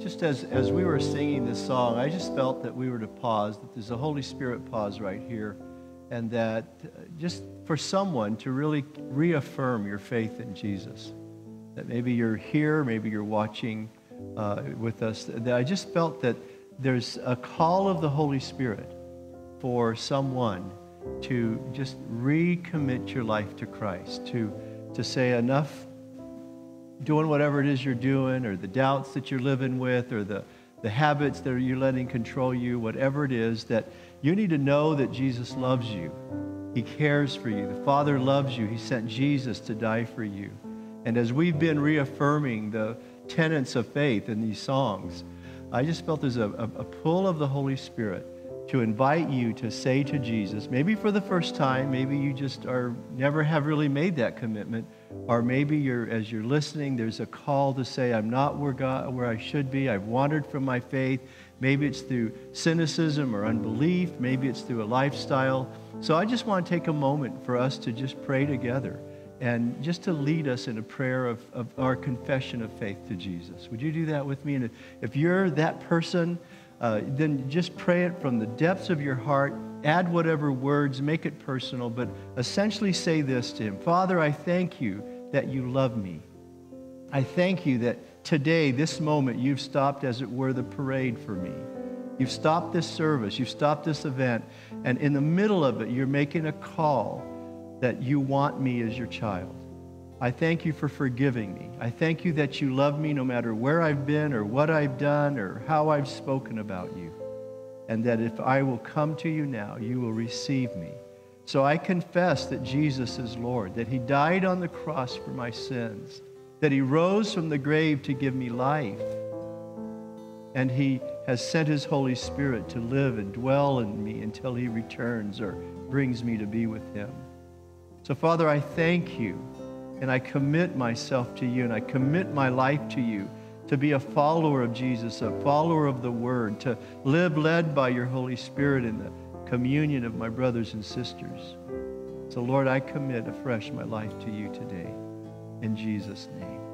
just as, as we were singing this song, I just felt that we were to pause, that there's a Holy Spirit pause right here, and that uh, just for someone to really reaffirm your faith in Jesus. That maybe you're here, maybe you're watching uh, with us. That I just felt that there's a call of the Holy Spirit for someone to just recommit your life to Christ, to, to say enough doing whatever it is you're doing, or the doubts that you're living with, or the, the habits that you're letting control you, whatever it is, that you need to know that Jesus loves you. He cares for you. The Father loves you. He sent Jesus to die for you. And as we've been reaffirming the tenets of faith in these songs, I just felt there's a, a, a pull of the Holy Spirit to invite you to say to Jesus, maybe for the first time, maybe you just are never have really made that commitment, or maybe you're as you're listening, there's a call to say, I'm not where God where I should be. I've wandered from my faith. Maybe it's through cynicism or unbelief, maybe it's through a lifestyle. So I just want to take a moment for us to just pray together and just to lead us in a prayer of, of our confession of faith to Jesus. Would you do that with me? And if you're that person, uh, then just pray it from the depths of your heart. Add whatever words, make it personal, but essentially say this to Him Father, I thank you that you love me. I thank you that today, this moment, you've stopped, as it were, the parade for me. You've stopped this service, you've stopped this event, and in the middle of it, you're making a call that you want me as your child. I thank you for forgiving me. I thank you that you love me no matter where I've been or what I've done or how I've spoken about you. And that if I will come to you now, you will receive me. So I confess that Jesus is Lord, that He died on the cross for my sins, that He rose from the grave to give me life, and He has sent His Holy Spirit to live and dwell in me until He returns or brings me to be with Him. So, Father, I thank you and I commit myself to you and I commit my life to you to be a follower of Jesus, a follower of the Word, to live led by your Holy Spirit in the communion of my brothers and sisters. So, Lord, I commit afresh my life to you today. In Jesus' name.